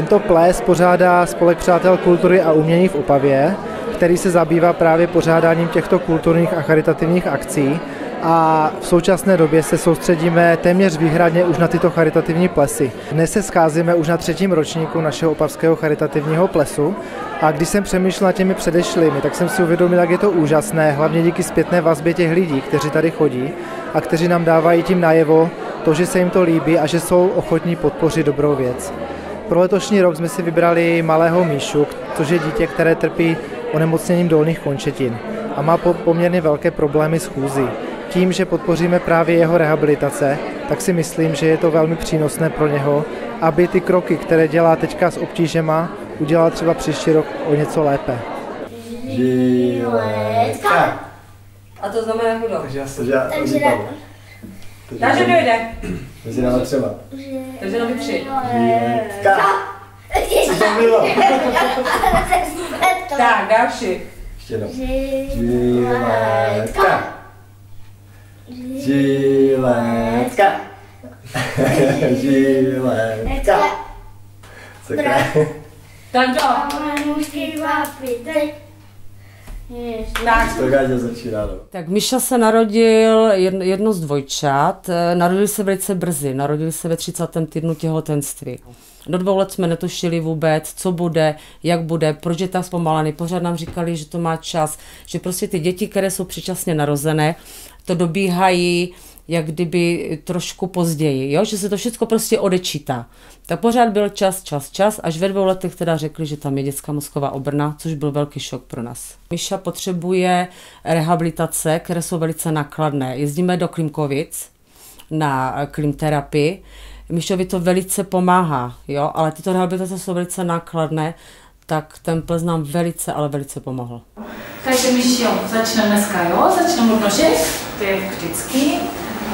Tento ples pořádá Spolek přátel kultury a umění v Upavě, který se zabývá právě pořádáním těchto kulturních a charitativních akcí a v současné době se soustředíme téměř výhradně už na tyto charitativní plesy. Dnes se scházíme už na třetím ročníku našeho opavského charitativního plesu a když jsem přemýšlel nad těmi předešlými, tak jsem si uvědomil, jak je to úžasné, hlavně díky zpětné vazbě těch lidí, kteří tady chodí a kteří nám dávají tím najevo to, že se jim to líbí a že jsou ochotní podpořit dobrou věc. Pro letošní rok jsme si vybrali malého Míšu, což je dítě, které trpí onemocněním dolních končetin a má poměrně velké problémy s chůzí. Tím, že podpoříme právě jeho rehabilitace, tak si myslím, že je to velmi přínosné pro něho, aby ty kroky, které dělá teďka s obtížema, udělal třeba příští rok o něco lépe. Žiletka. A to znamená kdo? Takže já se Takže. Takže dojde. Takže dáme třeba. Takže na tři. Žiletka. Co to bylo? Tak, další. Ještě jednou. Žiletka. Žiletka. Žiletka. Sakra. Tak to. Tak. To Gáďa začíná. no. Tak Miša se narodil jedno, jedno z dvojčat, eh, narodil se velice brzy, narodil se ve 30. týdnu těhotenství. Do dvou let jsme netušili vůbec, co bude, jak bude, proč je tak zpomalený. Pořád nám říkali, že to má čas, že prostě ty děti, které jsou předčasně narozené, to dobíhají jak kdyby trošku později, jo? že se to všechno prostě odečítá. Tak pořád byl čas, čas, čas, až ve dvou letech teda řekli, že tam je dětská mozková obrna, což byl velký šok pro nás. Miša potřebuje rehabilitace, které jsou velice nákladné. Jezdíme do Klimkovic na klimterapii, Mišovi to velice pomáhá, jo? ale tyto rehabilitace jsou velice nákladné, tak ten ples nám velice, ale velice pomohl. Takže myši, jo, začneme dneska, jo, začneme od nožek, to je vždycky,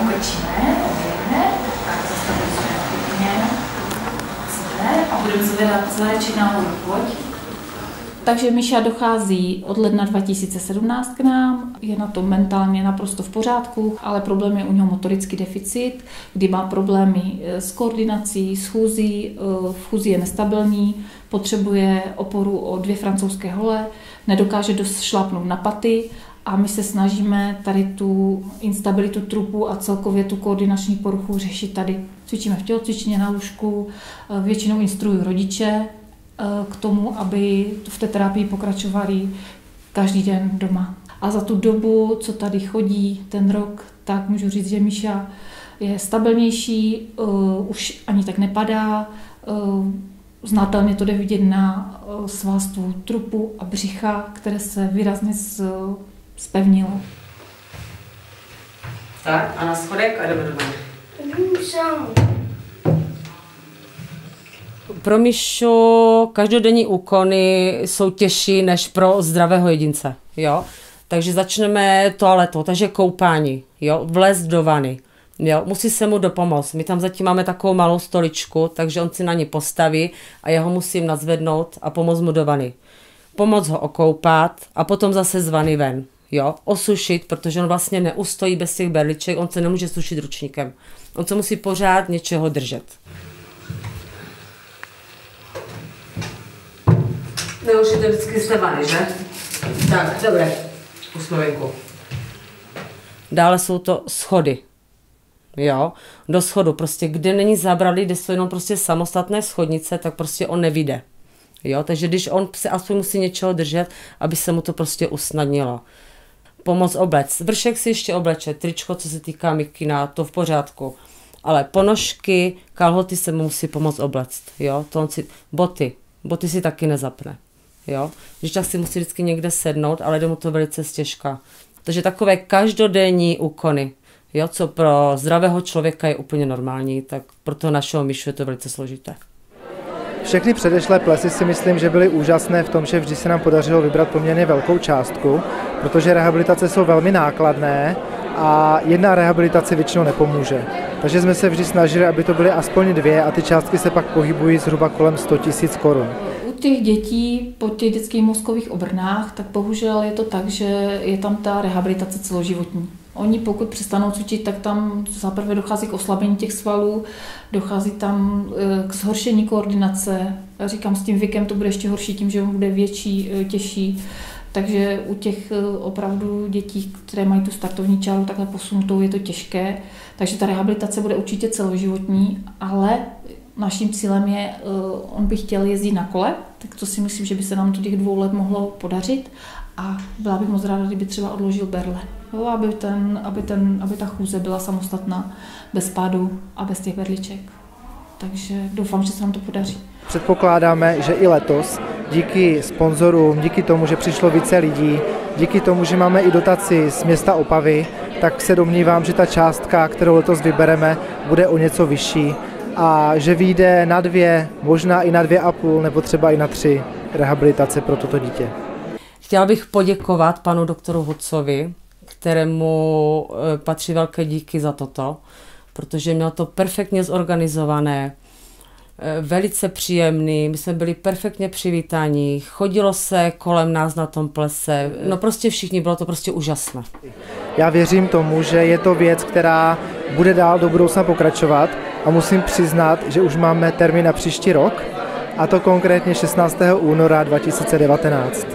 okrčíme, oběhne, tak zastabilizujeme pěkně, zde a budeme zvedat zádeček nahoru, pojď. Takže Míša dochází od ledna 2017 k nám, je na tom mentálně naprosto v pořádku, ale problém je u něho motorický deficit, kdy má problémy eh, s koordinací, s chůzí, eh, v chůzi je nestabilní, potřebuje oporu o dvě francouzské hole, nedokáže dost šlápnout na paty a my se snažíme tady tu instabilitu trupu a celkově tu koordinační poruchu řešit tady. Cvičíme v tělocvičně na lůžku, eh, většinou instruují rodiče, k tomu, aby v té terapii pokračovali každý den doma. A za tu dobu, co tady chodí, ten rok, tak můžu říct, že Míša je stabilnější, uh, už ani tak nepadá, znatelně to jde vidět na svalstvu trupu a břicha, které se výrazně spevnilo. Tak a na schodek a jdeme domů. Pro Mišu každodenní úkony jsou těžší než pro zdravého jedince, jo. Takže začneme toaletou, takže koupání, jo, vlez do vany, jo, musí se mu dopomoct. My tam zatím máme takovou malou stoličku, takže on si na ní postaví a já ho musím nazvednout a pomoct mu do vany. Pomoct ho okoupat a potom zase z vany ven, jo, osušit, protože on vlastně neustojí bez těch berliček, on se nemůže sušit ručníkem. On se musí pořád něčeho držet. Neužijte vždycky z té vany, že? Tak, dobré. Pusme venku. Dále jsou to schody. Jo, do schodu, prostě kde není zábradlí, kde jsou jenom prostě samostatné schodnice, tak prostě on nevíde. Jo, takže když on se aspoň musí něčeho držet, aby se mu to prostě usnadnilo. Pomoc oblec. Vršek si ještě obleče, tričko, co se týká mikina, to v pořádku. Ale ponožky, kalhoty se mu musí pomoct oblect. Jo, to si, boty, boty si taky nezapne. Jo? Že čas si musí vždycky někde sednout, ale jde mu to velice stěžka. Takže takové každodenní úkony, jo, co pro zdravého člověka je úplně normální, tak pro toho našeho myšu je to velice složité. Všechny předešlé plesy si myslím, že byly úžasné v tom, že vždy se nám podařilo vybrat poměrně velkou částku, protože rehabilitace jsou velmi nákladné a jedna rehabilitace většinou nepomůže. Takže jsme se vždy snažili, aby to byly aspoň dvě a ty částky se pak pohybují zhruba kolem 100 000 korun. U těch dětí po těch dětských mozkových obrnách, tak bohužel je to tak, že je tam ta rehabilitace celoživotní. Oni pokud přestanou cvičit, tak tam zaprvé dochází k oslabení těch svalů, dochází tam eh, k zhoršení koordinace. Já říkám, s tím věkem to bude ještě horší tím, že on bude větší, eh, těžší. Takže u těch eh, opravdu dětí, které mají tu startovní čáru takhle posunutou, je to těžké. Takže ta rehabilitace bude určitě celoživotní, ale naším cílem je, on by chtěl jezdit na kole, tak to si myslím, že by se nám do těch dvou let mohlo podařit a byla bych moc ráda, kdyby třeba odložil berle. Jo, aby, ten, aby, ten, aby ta chůze byla samostatná, bez pádu a bez těch berliček. Takže doufám, že se nám to podaří. Předpokládáme, že i letos díky sponzorům, díky tomu, že přišlo více lidí, díky tomu, že máme i dotaci z města Opavy, tak se domnívám, že ta částka, kterou letos vybereme, bude o něco vyšší a že vyjde na dvě, možná i na dvě a půl, nebo třeba i na tři rehabilitace pro toto dítě. Chtěla bych poděkovat panu doktoru Hodcovi, kterému eh, patří velké díky za toto, protože měl to perfektně zorganizované, velice příjemný, my jsme byli perfektně přivítáni, chodilo se kolem nás na tom plese, no prostě všichni, bylo to prostě úžasné. Já věřím tomu, že je to věc, která bude dál do budoucna pokračovat a musím přiznat, že už máme termín na příští rok, a to konkrétně 16. února 2019.